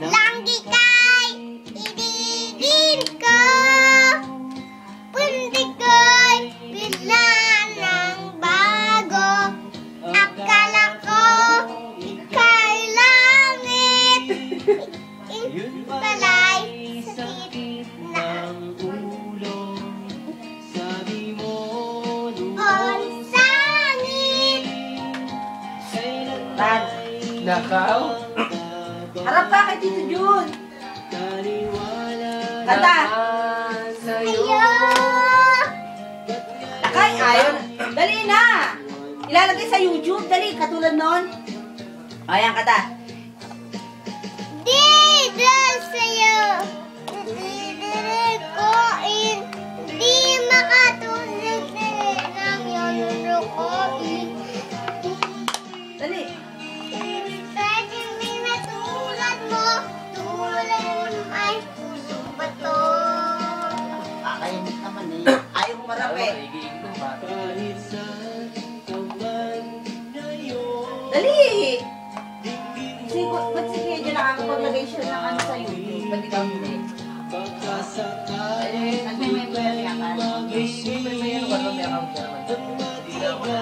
Langgi Tan. Nakaw? Harap ka kay Tito Jun. Sa'yo. Ayun Takay, ayaw. Dali na. Ilalagay sa YouTube. Dali, katulad nun. Ayan, kata. Di Dali! Kasi, ba't si Kaya nakakapaglagay siya ng ano sa YouTube? Ba't ikaw hindi? Nagme-member niya ka. Siyempre may ano ba? May account ka naman. Hindi na ako na.